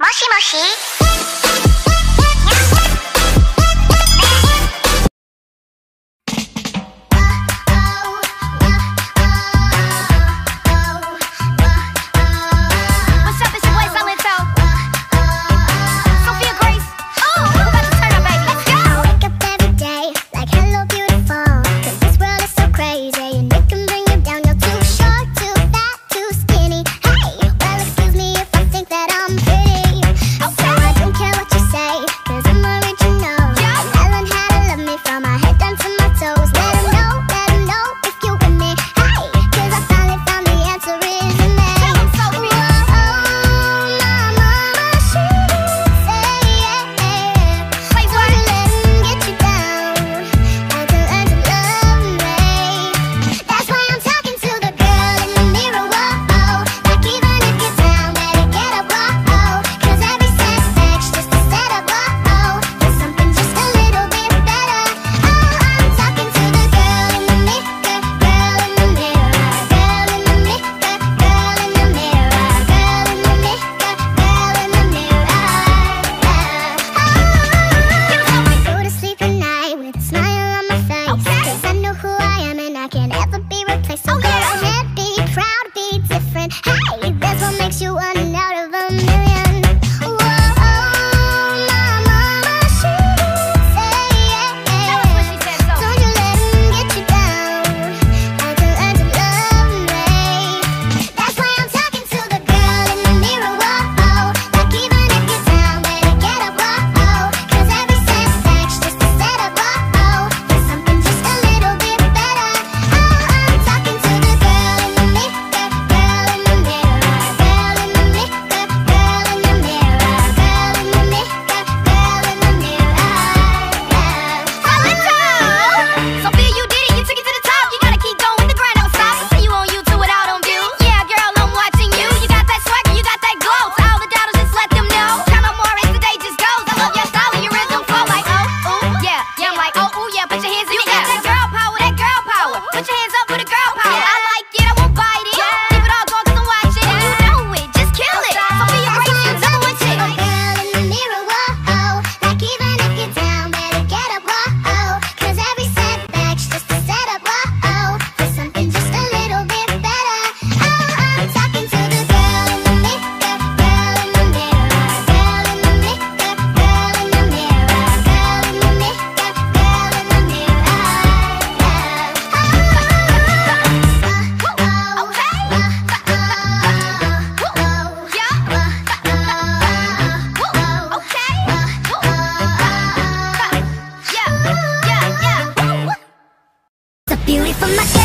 もしもし。my